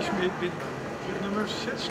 Smit met nummer 6.